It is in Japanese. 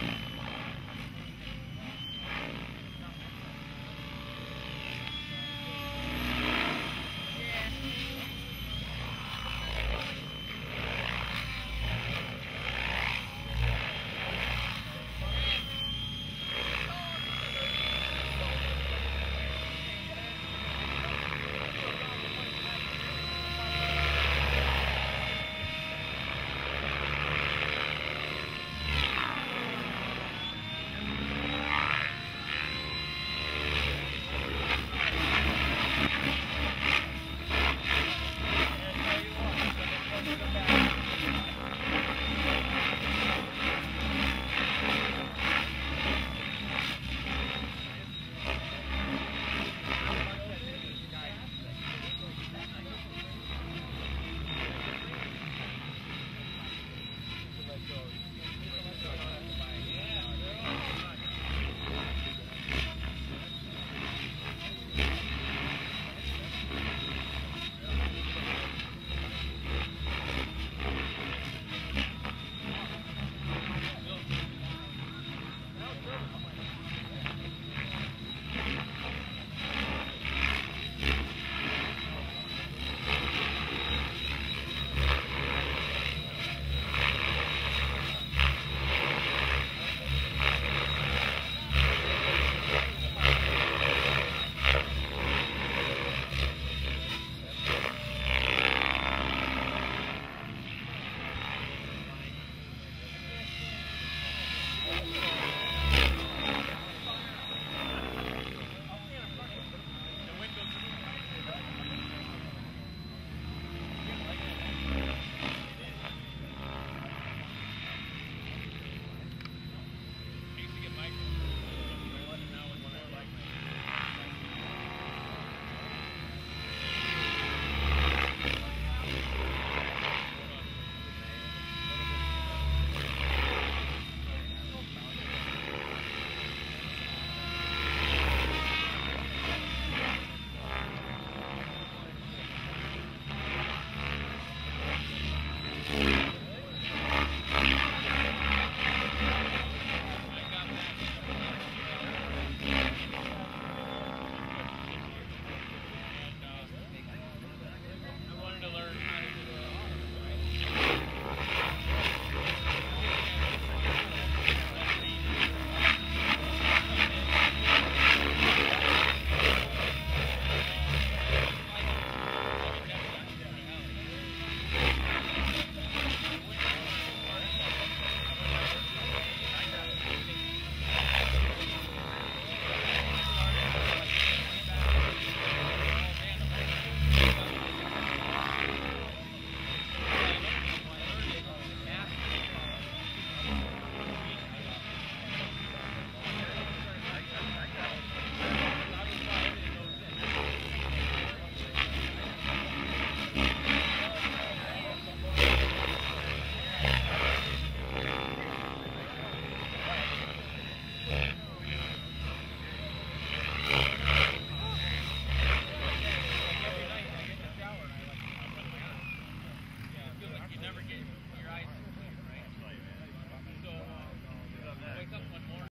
うん。